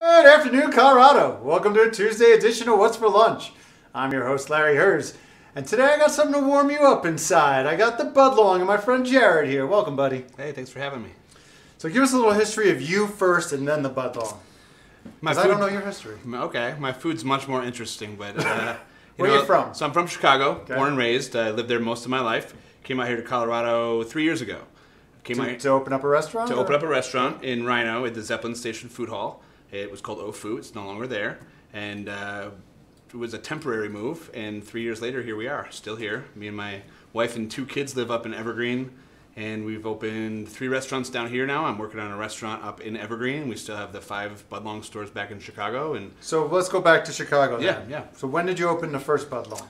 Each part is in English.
Good afternoon, Colorado. Welcome to a Tuesday edition of What's for Lunch. I'm your host, Larry Herz. And today I got something to warm you up inside. I got the Budlong and my friend Jared here. Welcome, buddy. Hey, thanks for having me. So give us a little history of you first and then the Budlong. Because I don't know your history. Okay, my food's much more interesting, but uh, Where are you from? So I'm from Chicago, Okay. born and raised. I lived there most of my life. Came out here to Colorado three years ago. Came out To, here to open up a restaurant? to or- open up a restaurant in RiNo at the Zeppelin Station Food Hall. It was called Ofu. It's no longer there, and uh, it was a temporary move. And three years later, here we are, still here. Me and my wife and two kids live up in Evergreen, and we've opened three restaurants down here now. I'm working on a restaurant up in Evergreen. We still have the five Budlong stores back in Chicago, and So let's go back to Chicago then. Yeah, yeah. So when did you open the first Budlong?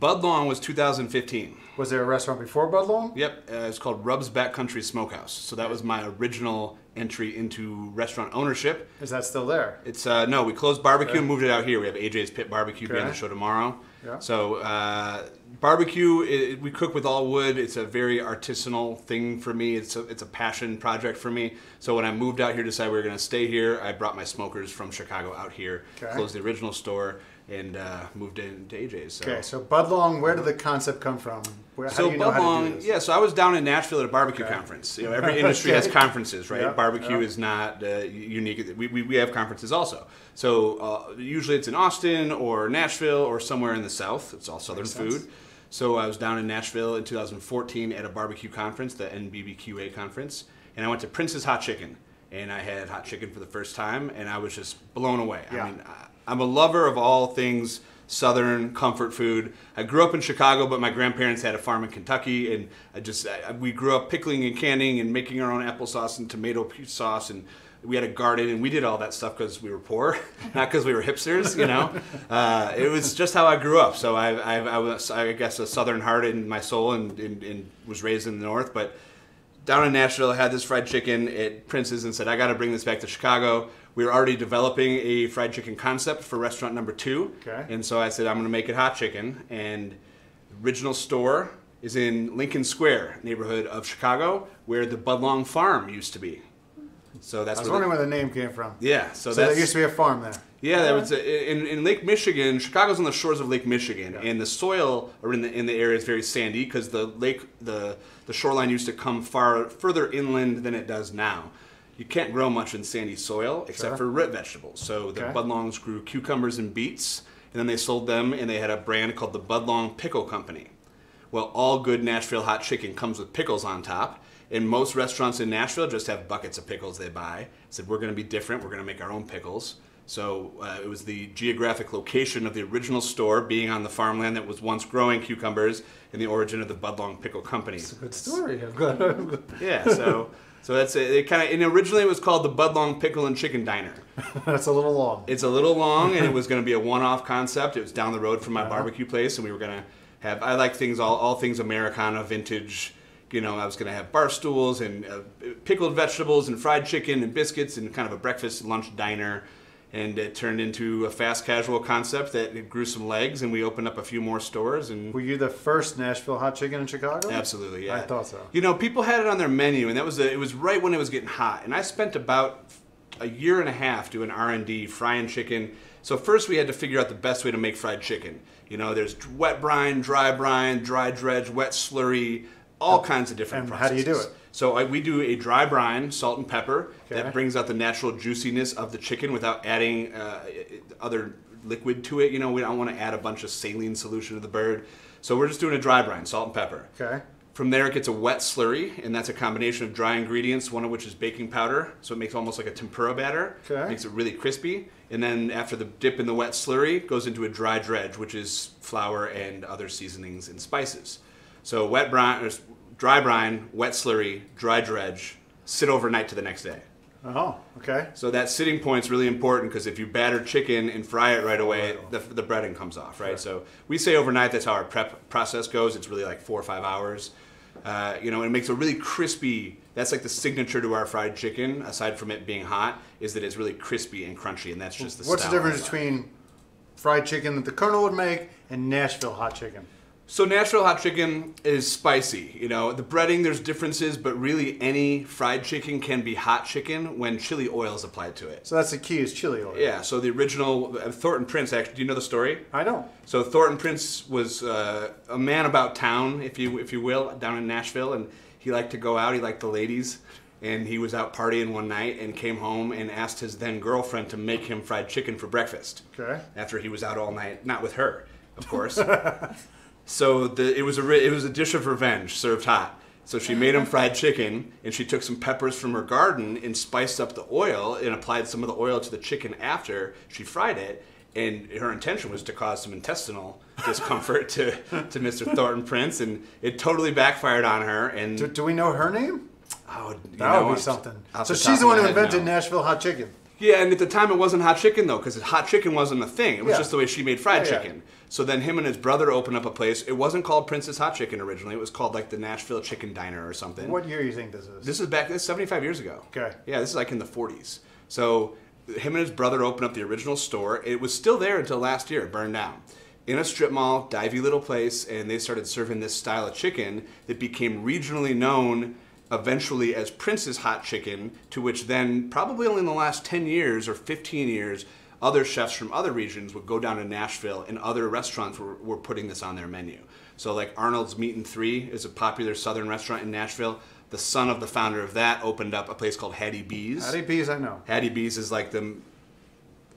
Budlong was 2015. Was there a restaurant before Budlong? Yep, uh, it's called Rub's Backcountry Smokehouse. So that was my original entry into restaurant ownership. Is that still there? It's uh, no, we closed barbecue Okay. and moved it out here. We have AJ's Pit Barbecue being on the show tomorrow. Yeah. So uh, barbecue, it, we cook with all wood. It's a very artisanal thing for me. It's a, it's a passion project for me. So when I moved out here, decided we were going to stay here. I brought my smokers from Chicago out here, Okay. closed the original store, and uh, moved into AJ's. So. Okay, so Budlong, where did the concept come from? Where, how So you know how to do Budlong, yeah. So I was down in Nashville at a barbecue Okay. conference. You know, every industry has conferences, right? Yeah, barbecue yeah. is not uh, unique. We, we, we have conferences also. So uh, usually it's in Austin or Nashville or somewhere in the South. It's all Southern food. So I was down in Nashville in 2014 at a barbecue conference, the NBBQA conference, and I went to Prince's Hot Chicken, and I had hot chicken for the first time, and I was just blown away. Yeah. I mean, I- I'm a lover of all things Southern comfort food. I grew up in Chicago, but my grandparents had a farm in Kentucky, and I just I, we grew up pickling and canning and making our own applesauce and tomato sauce, and we had a garden, and we did all that stuff because we were poor, not because we were hipsters. You know, uh, it was just how I grew up. So I, I, I was, I guess, a Southern heart in my soul, and, and, and was raised in the North, but down in Nashville, I had this fried chicken at Prince's and said, I got to bring this back to Chicago. We were already developing a fried chicken concept for restaurant number two. Okay. And so I said, I'm going to make it hot chicken. And the original store is in Lincoln Square, neighborhood of Chicago, where the Budlong Farm used to be. So that's I was where the- wondering where the name came from. yeah, so, So there used to be a farm there. yeah, there was a, in, in Lake Michigan. Chicago's on the shores of Lake Michigan, and the soil or in the in the area is very sandy because the lake the the shoreline used to come far further inland than it does now. You can't grow much in sandy soil except Sure. for root vegetables. So the Okay. Budlongs grew cucumbers and beets, and then they sold them, and they had a brand called the Budlong Pickle Company. Well, all good Nashville hot chicken comes with pickles on top. And most restaurants in Nashville just have buckets of pickles they buy. Said we're going to be different. We're going to make our own pickles. So uh, it was the geographic location of the original store being on the farmland that was once growing cucumbers, and the origin of the Budlong Pickle Company. It's a good story. I'm glad. Yeah. So so that's it. it kind of and originally it was called the Budlong Pickle and Chicken Diner. That's a little long. It's a little long, and it was going to be a one-off concept. It was down the road from my Uh-huh. barbecue place, and we were going to have. I like things all, all things Americana, vintage. You know, I was going to have bar stools and uh, pickled vegetables and fried chicken and biscuits and kind of a breakfast lunch diner. And it turned into a fast casual concept that it grew some legs, and we opened up a few more stores. And Were you the first Nashville hot chicken in Chicago? Absolutely, yeah. I thought so. You know, people had it on their menu, and that was the, it was right when it was getting hot. And I spent about a year and a half doing R and D, frying chicken. So first we had to figure out the best way to make fried chicken. You know, there's wet brine, dry brine, dry dredge, wet slurry, all kinds of different and how do you do it? So I, we do a dry brine, salt and pepper, Okay. that brings out the natural juiciness of the chicken without adding uh, other liquid to it. You know, we don't want to add a bunch of saline solution to the bird. So we're just doing a dry brine, salt and pepper. Okay. From there, it gets a wet slurry, and that's a combination of dry ingredients, one of which is baking powder. So it makes almost like a tempura batter. Okay. Makes it really crispy. And then after the dip in the wet slurry, goes into a dry dredge, which is flour and other seasonings and spices. So wet brine, or dry brine, wet slurry, dry dredge, sit overnight to the next day. Oh, okay. So that sitting point's really important because if you batter chicken and fry it right away, the, the breading comes off, right? So we say overnight. That's how our prep process goes. It's really like four or five hours. Uh, you know, it makes a really crispy. That's like the signature to our fried chicken. Aside from it being hot, is that it's really crispy and crunchy, and that's just the. What's the difference between fried chicken that the Colonel would make and Nashville hot chicken? So Nashville hot chicken is spicy. You know, the breading there's differences, but really any fried chicken can be hot chicken when chili oil is applied to it. So that's the key is chili oil. Yeah. So the original uh, Thornton Prince. Actually, do you know the story? I don't. So Thornton Prince was uh, a man about town, if you if you will, down in Nashville, and he liked to go out. He liked the ladies, and he was out partying one night and came home and asked his then girlfriend to make him fried chicken for breakfast. Okay. After he was out all night, not with her, of course. so the it was a it was a dish of revenge served hot. So she made him fried chicken, and she took some peppers from her garden and spiced up the oil and applied some of the oil to the chicken after she fried it. And her intention was to cause some intestinal discomfort to, to Mr. Thornton Prince, and it totally backfired on her. And Do, do we know her name? oh, That know, would be something. So she's the one who invented. Nashville hot chicken. Yeah, and at the time it wasn't hot chicken though, because hot chicken wasn't a thing. It was Yeah. just the way she made fried Yeah, yeah. chicken. So then him and his brother opened up a place. It wasn't called Prince's Hot Chicken originally. It was called like the Nashville Chicken Diner or something. What year do you think this is? This is back. This is 75 years ago. Okay. Yeah, this is like in the 40s. So him and his brother opened up the original store. It was still there until last year. It burned down. In a strip mall, divey little place, and they started serving this style of chicken that became regionally known eventually as Prince's Hot Chicken, to which then, probably only in the last 10 years or 15 years, other chefs from other regions would go down to Nashville and other restaurants were, were putting this on their menu. So, like Arnold's Meat and Three is a popular southern restaurant in Nashville. The son of the founder of that opened up a place called Hattie B's. Hattie B's, I know. Hattie B's is like the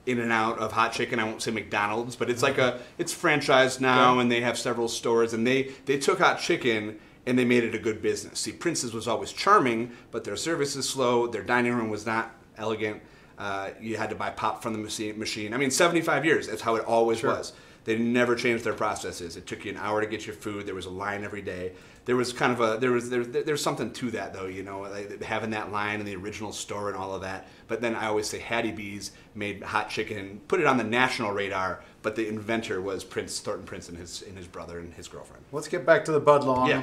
in and out of hot chicken. I won't say McDonald's, but it's like a it's franchised now, Okay. and they have several stores. And they they took hot chicken and they made it a good business. See, Prince's was always charming, but their service is slow. Their dining room was not elegant. Uh, you had to buy pop from the machine. Machine. I mean, 75 years. That's how it always Sure. was. They never changed their processes. It took you an hour to get your food. There was a line every day. There was kind of a there was there, there- there's something to that though, you know, like having that line in the original store and all of that. But then I always say Hattie B's made hot chicken, put it on the national radar. But the inventor was Prince Thornton Prince and his and his brother and his girlfriend. Let's get back to the Budlong. Yeah.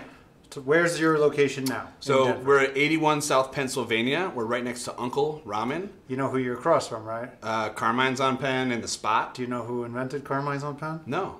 So where's your location now? So we're at 81 South Pennsylvania. We're right next to Uncle Ramen. you know who you're across from, right? Uh, Carmine's on Penn and the Spot. Do you know who invented Carmine's on Penn? No,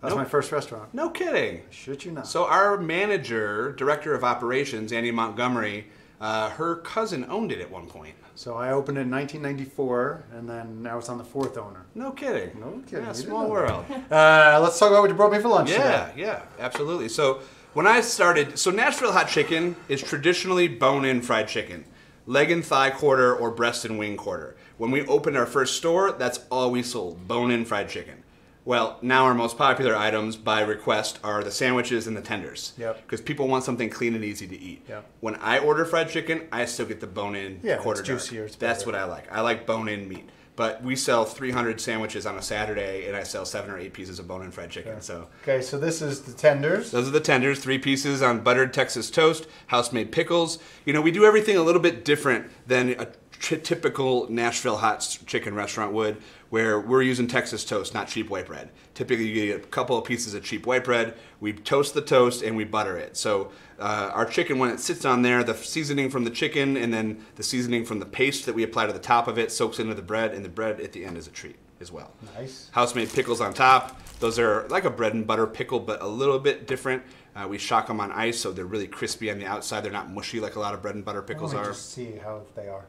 That's Nope. my first restaurant. no kidding. Should you not? So our manager, director of operations, Andy Montgomery, uh, her cousin owned it at one point. So I opened it in 1994, and then now it's on the fourth owner. No kidding. No kidding, Yeah, small world. Uh, let's talk about what you brought me for lunch yeah, today. yeah, absolutely. So when I started, so Nashville hot chicken is traditionally bone-in fried chicken, leg and thigh quarter or breast and wing quarter. When we opened our first store, that's all we sold, bone-in fried chicken. Well, now our most popular items by request are the sandwiches and the tenders. Yep. Because people want something clean and easy to eat. Yep. When I order fried chicken, I still get the bone-in Yeah, it's quarter dark. juicier, it's That's what I like. I like bone-in meat. But we sell 300 sandwiches on a Saturday, and I sell seven or eight pieces of bone-in fried chicken. So Okay, so this is the tenders. those are the tenders, three pieces on buttered Texas toast, house-made pickles. You know, we do everything a little bit different than a typical Nashville hot chicken restaurant would, where we're using Texas toast, not cheap white bread. Typically, you get a couple of pieces of cheap white bread. We toast the toast and we butter it. So uh, our chicken, when it sits on there, the seasoning from the chicken and then the seasoning from the paste that we apply to the top of it soaks into the bread, and the bread at the end is a treat as well Nice. house-made pickles on top. Those are like a bread and butter pickle, but a little bit different. Uh, we shock them on ice, so they're really crispy on the outside. They're not mushy like a lot of bread and butter pickles Let me are. just see how they are.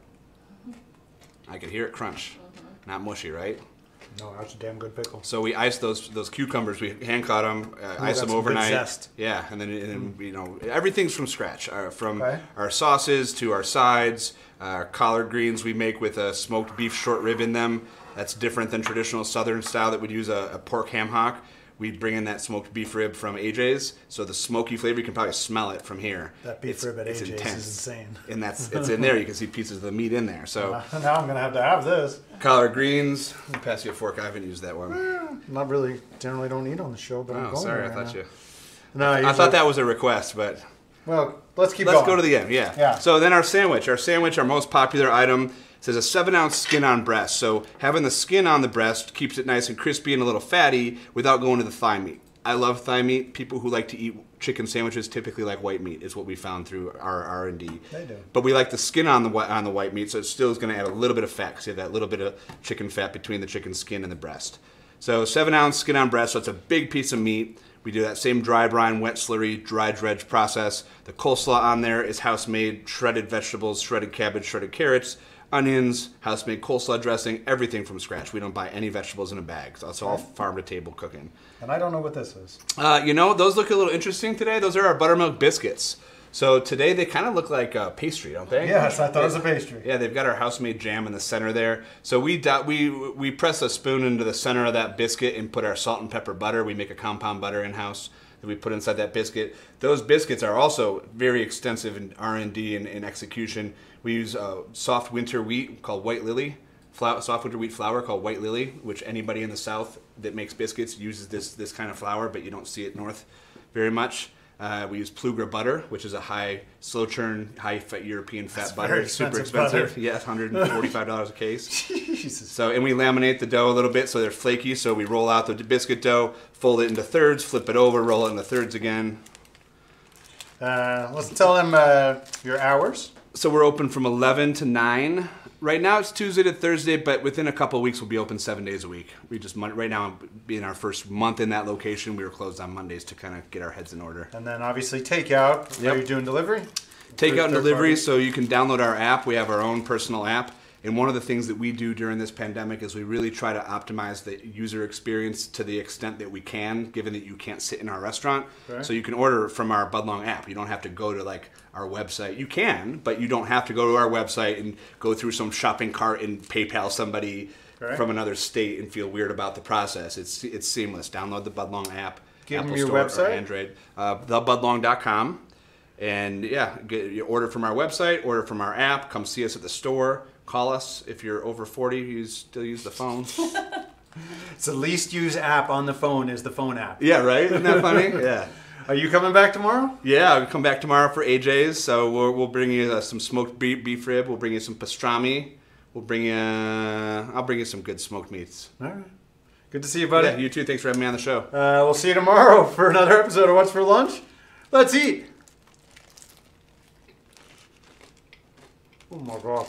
I could hear it crunch. Not mushy, right? No, that's a damn good pickle. So we ice those those cucumbers. We hand cut them, uh, ice got them overnight. zest. Yeah, and then, and then you know everything's from scratch. Uh, from Okay. our sauces to our sides, our collard greens we make with a smoked beef short rib in them. That's different than traditional Southern style that would use a, a pork ham hock. We bring in that smoked beef rib from AJ's, so the smoky flavor you can probably smell it from here. That beef rib at AJ's is insane. and that's it's in there. You can see pieces of the meat in there. So Uh, now I'm gonna have to have this. collard greens. Let me pass you a fork. I haven't used that one. Not really. Generally, don't eat on the show, but I'm Oh, going sorry. I thought now. you. No, I thought that was a request, but Well, let's keep let's going. go to the end. Yeah. Yeah. So then our sandwich. Our sandwich, our most popular item, says a seven ounce skin on breast. So having the skin on the breast keeps it nice and crispy and a little fatty without going to the thigh meat. I love thigh meat. People who like to eat chicken sandwiches typically like white meat. Is what we found through our R and D. They do. But we like the skin on the on the white meat, so it still is going to add a little bit of fat. 'cause you have that little bit of chicken fat between the chicken skin and the breast. So seven ounce skin on breast. So it's a big piece of meat. We do that same dry brine, wet slurry, dry dredge process. The coleslaw on there is house made, shredded vegetables, shredded cabbage, shredded carrots, onions, house made coleslaw dressing, everything from scratch. We don't buy any vegetables in a bag. So it's all farm to table cooking. And I don't know what this is. Uh, you know, those look a little interesting today. Those are our buttermilk biscuits. So today they kind of look like a pastry, don't they? Yes, I thought it was a pastry. Yeah, they've got our house-made jam in the center there. So we we we press a spoon into the center of that biscuit and put our salt and pepper butter. We make a compound butter in house that we put inside that biscuit. Those biscuits are also very extensive in R and and execution. We use uh, soft winter wheat called White Lily, flour, soft winter wheat flour called White Lily, which anybody in the South that makes biscuits uses this this kind of flour, but you don't see it north very much. Uh, we use Plugra butter, which is a high slow churn, high fat European fat That's butter. It's super expensive butter. Yes, hundred and forty-five dollars a case. Jesus. So, and we laminate the dough a little bit so they're flaky. So we roll out the biscuit dough, fold it into thirds, flip it over, roll it into thirds again. Uh, let's tell them uh, your hours. So we're open from 11 to 9. Right now it's Tuesday to Thursday, but within a couple of weeks we'll be open seven days a week. We just right now being our first month in that location, we were closed on Mondays to kind of get our heads in order. And then obviously takeout. Yep. Are you doing delivery? Takeout and delivery, party. so you can download our app. We have our own personal app. And one of the things that we do during this pandemic is we really try to optimize the user experience to the extent that we can, given that you can't sit in our restaurant. Okay. So you can order from our Budlong app. You don't have to go to like our website. You can, but you don't have to go to our website and go through some shopping cart and PayPal somebody Okay. from another state and feel weird about the process. It's it's seamless. Download the Budlong app, Give Apple your Store or. Android, uh, thebudlong.com. And yeah, get you order from our website, order from our app, come see us at the store, call us if you're over 40, you still use the phone. It's the least used app on the phone is the phone app. yeah, right? Isn't that funny? Yeah. Are you coming back tomorrow? Yeah, I'll come back tomorrow for AJ's. So we'll, we'll bring you uh, some smoked beef, beef rib. We'll bring you some pastrami. We'll bring you. I'll bring you some good smoked meats. All right. Good to see you, buddy. Yeah, you too. Thanks for having me on the show. Uh, we'll see you tomorrow for another episode of What's for Lunch. Let's eat. Oh my god.